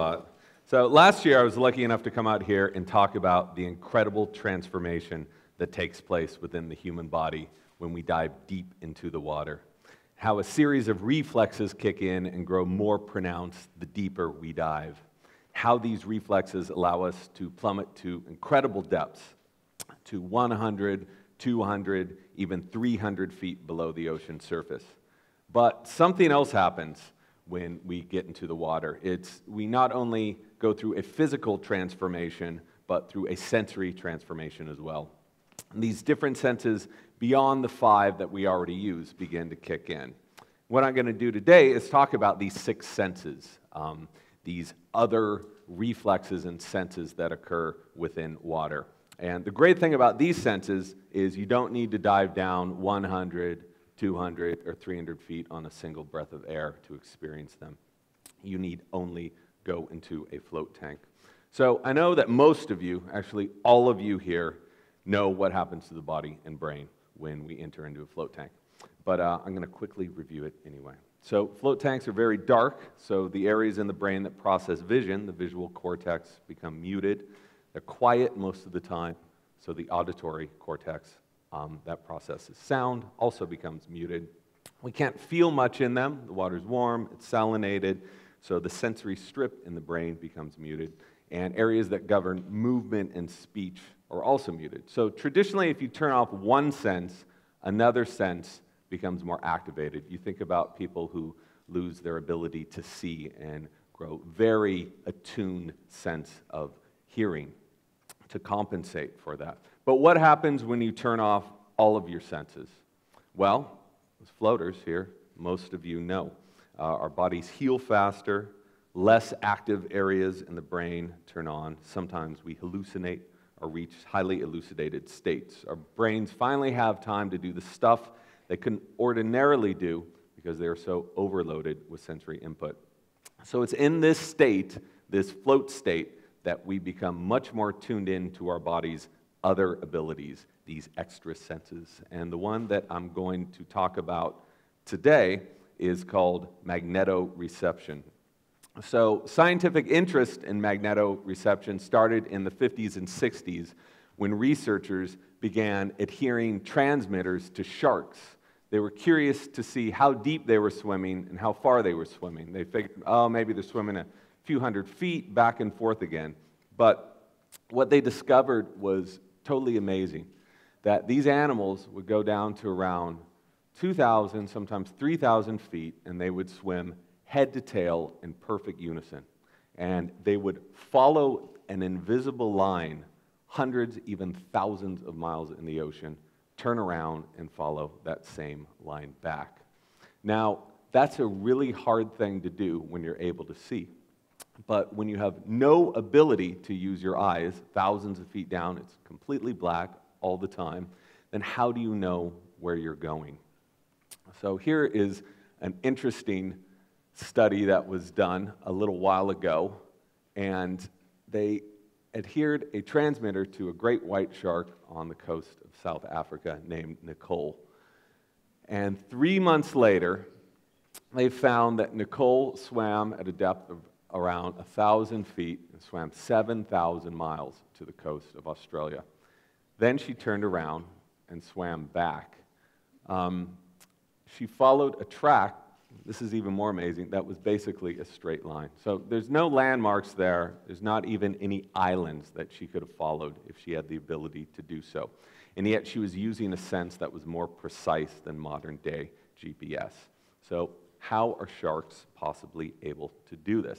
Lot. So, last year I was lucky enough to come out here and talk about the incredible transformation that takes place within the human body when we dive deep into the water. How a series of reflexes kick in and grow more pronounced the deeper we dive. How these reflexes allow us to plummet to incredible depths, to 100, 200, even 300 feet below the ocean surface. But something else happens when we get into the water. It's, we not only go through a physical transformation, but through a sensory transformation as well. And these different senses beyond the five that we already use begin to kick in. What I'm going to do today is talk about these six senses, um, these other reflexes and senses that occur within water. And the great thing about these senses is you don't need to dive down 100, 200, or 300 feet on a single breath of air to experience them. You need only go into a float tank. So I know that most of you, actually all of you here, know what happens to the body and brain when we enter into a float tank. But uh, I'm going to quickly review it anyway. So, float tanks are very dark, so the areas in the brain that process vision, the visual cortex, become muted. They're quiet most of the time, so the auditory cortex um, that processes sound also becomes muted. We can't feel much in them. The water's warm, it's salinated, so the sensory strip in the brain becomes muted. And areas that govern movement and speech are also muted. So traditionally, if you turn off one sense, another sense becomes more activated. You think about people who lose their ability to see and grow very attuned sense of hearing to compensate for that. But what happens when you turn off all of your senses? Well, as floaters here, most of you know, uh, our bodies heal faster, less active areas in the brain turn on. Sometimes we hallucinate or reach highly elucidated states. Our brains finally have time to do the stuff they couldn't ordinarily do because they are so overloaded with sensory input. So it's in this state, this float state, that we become much more tuned in to our body's other abilities, these extra senses. And the one that I'm going to talk about today is called magnetoreception. So, scientific interest in magnetoreception started in the 50s and 60s when researchers began adhering transmitters to sharks. They were curious to see how deep they were swimming and how far they were swimming. They figured, oh, maybe they're swimming a few hundred feet back and forth again. But what they discovered was totally amazing that these animals would go down to around 2,000, sometimes 3,000 feet, and they would swim head to tail in perfect unison. And they would follow an invisible line hundreds, even thousands of miles in the ocean, turn around and follow that same line back. Now, that's a really hard thing to do when you're able to see. But when you have no ability to use your eyes, thousands of feet down, it's completely black all the time, then how do you know where you're going? So here is an interesting study that was done a little while ago, and they adhered a transmitter to a great white shark on the coast of South Africa named Nicole. And three months later, they found that Nicole swam at a depth of around 1,000 feet and swam 7,000 miles to the coast of Australia. Then she turned around and swam back. Um, she followed a track this is even more amazing, that was basically a straight line. So there's no landmarks there. There's not even any islands that she could have followed if she had the ability to do so. And yet she was using a sense that was more precise than modern day GPS. So, how are sharks possibly able to do this?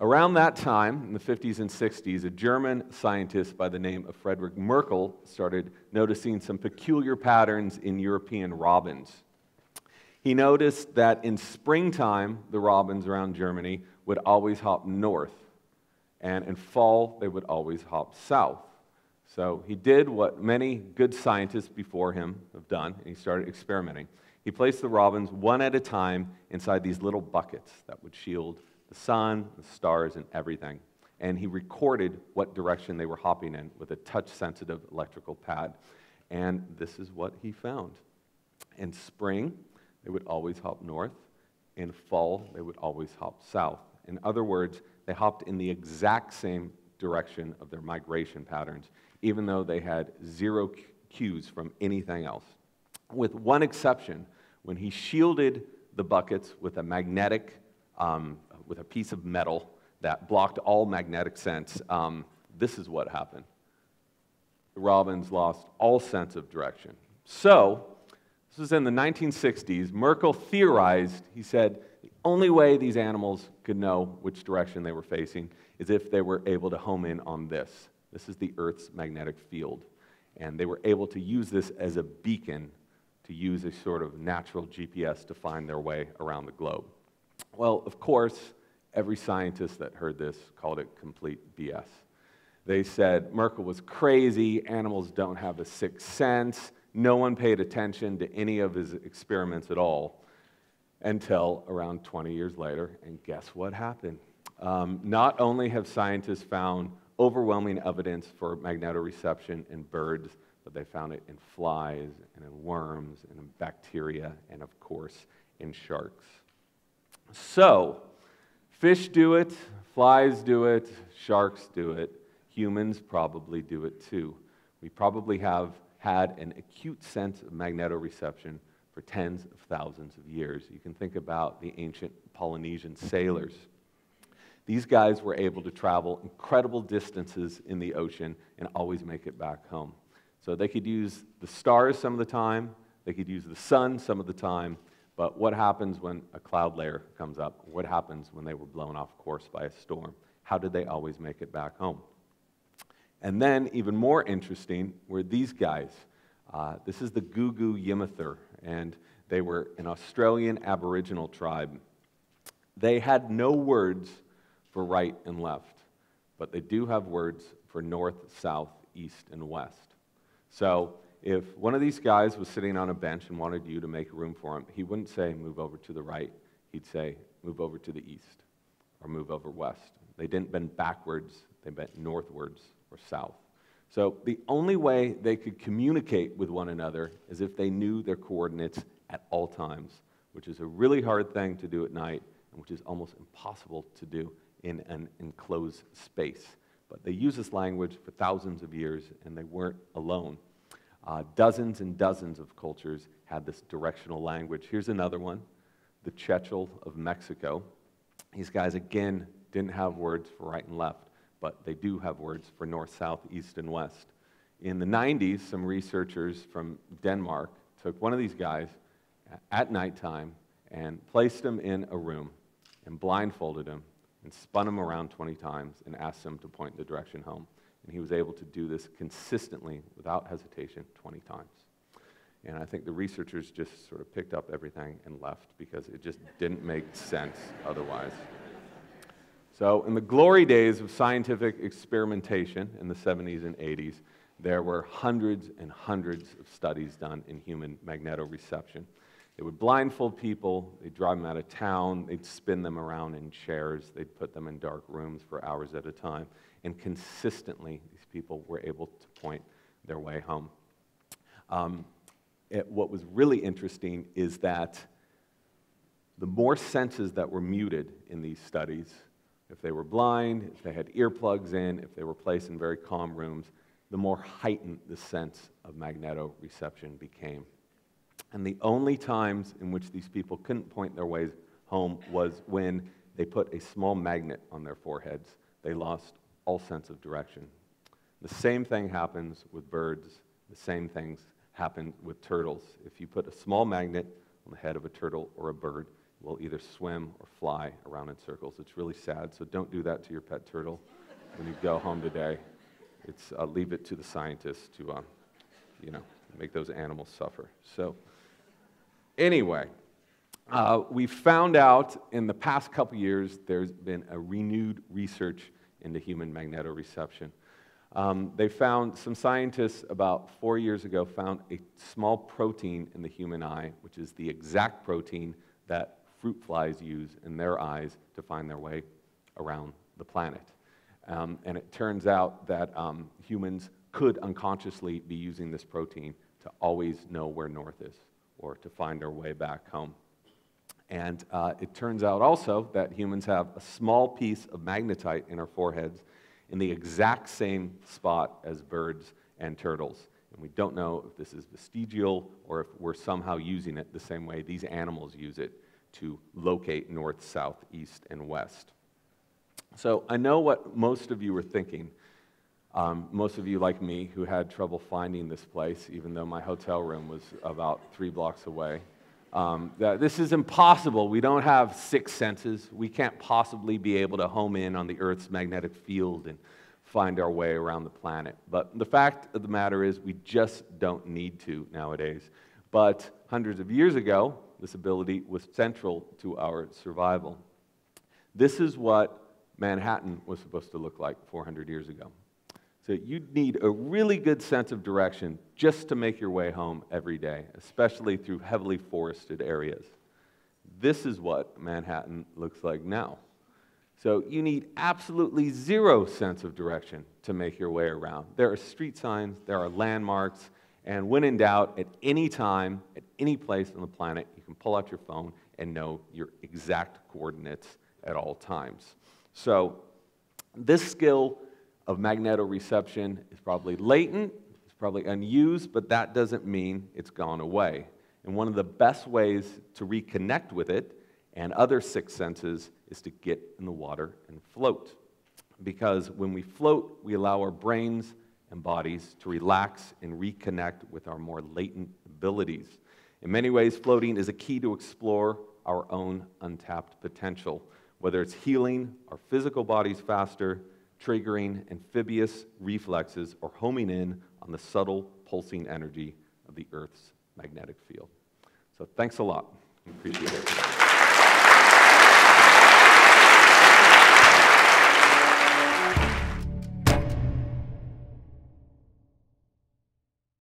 Around that time, in the 50s and 60s, a German scientist by the name of Frederick Merkel started noticing some peculiar patterns in European robins. He noticed that in springtime, the robins around Germany would always hop north, and in fall, they would always hop south. So he did what many good scientists before him have done, and he started experimenting. He placed the robins one at a time inside these little buckets that would shield the sun, the stars, and everything. And he recorded what direction they were hopping in with a touch sensitive electrical pad. And this is what he found. In spring, they would always hop north. In fall, they would always hop south. In other words, they hopped in the exact same direction of their migration patterns, even though they had zero cues from anything else. With one exception, when he shielded the buckets with a magnetic, um, with a piece of metal that blocked all magnetic sense, um, this is what happened. The robins lost all sense of direction. So, this was in the 1960s. Merkel theorized, he said, the only way these animals could know which direction they were facing is if they were able to home in on this. This is the Earth's magnetic field. And they were able to use this as a beacon to use a sort of natural GPS to find their way around the globe. Well, of course, every scientist that heard this called it complete BS. They said Merkel was crazy, animals don't have a sixth sense, no one paid attention to any of his experiments at all until around 20 years later, and guess what happened? Um, not only have scientists found overwhelming evidence for magnetoreception in birds, but they found it in flies and in worms and in bacteria and, of course, in sharks. So, fish do it, flies do it, sharks do it, humans probably do it too. We probably have had an acute sense of magnetoreception for tens of thousands of years. You can think about the ancient Polynesian sailors. These guys were able to travel incredible distances in the ocean and always make it back home. So they could use the stars some of the time, they could use the sun some of the time, but what happens when a cloud layer comes up? What happens when they were blown off course by a storm? How did they always make it back home? And then, even more interesting, were these guys. Uh, this is the Guugu Yimithirr, and they were an Australian Aboriginal tribe. They had no words for right and left, but they do have words for north, south, east, and west. So if one of these guys was sitting on a bench and wanted you to make room for him, he wouldn't say, move over to the right. He'd say, move over to the east or move over west. They didn't bend backwards, they bent northwards or south. So the only way they could communicate with one another is if they knew their coordinates at all times, which is a really hard thing to do at night and which is almost impossible to do in an enclosed space. But they used this language for thousands of years, and they weren't alone. Uh, dozens and dozens of cultures had this directional language. Here's another one the Tzeltal of Mexico. These guys, again, didn't have words for right and left, but they do have words for north, south, east, and west. In the 90s, some researchers from Denmark took one of these guys at nighttime and placed him in a room and blindfolded him and spun him around 20 times and asked him to point the direction home. And he was able to do this consistently, without hesitation, 20 times. And I think the researchers just sort of picked up everything and left because it just didn't make sense otherwise. So, in the glory days of scientific experimentation in the 70s and 80s, there were hundreds and hundreds of studies done in human magnetoreception. They would blindfold people, they'd drive them out of town, they'd spin them around in chairs, they'd put them in dark rooms for hours at a time, and consistently these people were able to point their way home. Um, it, what was really interesting is that the more senses that were muted in these studies, if they were blind, if they had earplugs in, if they were placed in very calm rooms, the more heightened the sense of magnetoreception became. And the only times in which these people couldn't point their ways home was when they put a small magnet on their foreheads. They lost all sense of direction. The same thing happens with birds. The same things happen with turtles. If you put a small magnet on the head of a turtle or a bird, it will either swim or fly around in circles. It's really sad, so don't do that to your pet turtle when you go home today. It's, uh, leave it to the scientists to, uh, you know, make those animals suffer. So. Anyway, uh, we found out in the past couple years there's been a renewed research into human magnetoreception. Um, they found, some scientists about four years ago found a small protein in the human eye, which is the exact protein that fruit flies use in their eyes to find their way around the planet. Um, and it turns out that um, humans could unconsciously be using this protein to always know where north is or to find our way back home. And uh, it turns out also that humans have a small piece of magnetite in our foreheads in the exact same spot as birds and turtles. And we don't know if this is vestigial or if we're somehow using it the same way these animals use it to locate north, south, east, and west. So I know what most of you were thinking. Um, most of you, like me, who had trouble finding this place, even though my hotel room was about three blocks away. Um, that this is impossible. We don't have six senses. We can't possibly be able to home in on the Earth's magnetic field and find our way around the planet. But the fact of the matter is, we just don't need to nowadays. But hundreds of years ago, this ability was central to our survival. This is what Manhattan was supposed to look like 400 years ago. So you'd need a really good sense of direction just to make your way home every day, especially through heavily forested areas. This is what Manhattan looks like now. So you need absolutely zero sense of direction to make your way around. There are street signs, there are landmarks, and when in doubt, at any time, at any place on the planet, you can pull out your phone and know your exact coordinates at all times. So this skill of magnetoreception is probably latent, it's probably unused, but that doesn't mean it's gone away. And one of the best ways to reconnect with it and other six senses is to get in the water and float. Because when we float, we allow our brains and bodies to relax and reconnect with our more latent abilities. In many ways, floating is a key to explore our own untapped potential, whether it's healing our physical bodies faster triggering amphibious reflexes or homing in on the subtle pulsing energy of the Earth's magnetic field. So thanks a lot. Appreciate it.